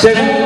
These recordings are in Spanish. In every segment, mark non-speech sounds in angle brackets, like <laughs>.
Segundo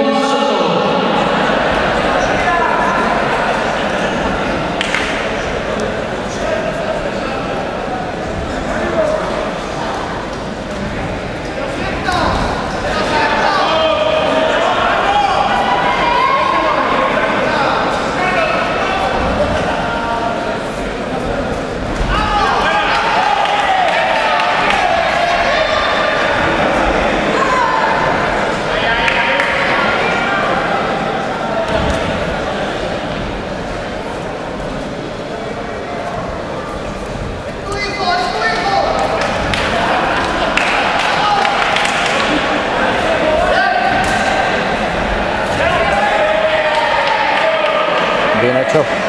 So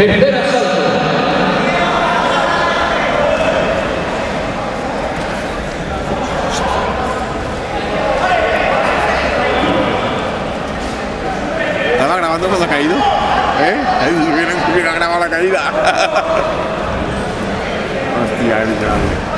¿Estaba grabando cuando ha caído? ¿Eh? Hubiera, hubiera grabado la caída. <laughs> Hostia, es.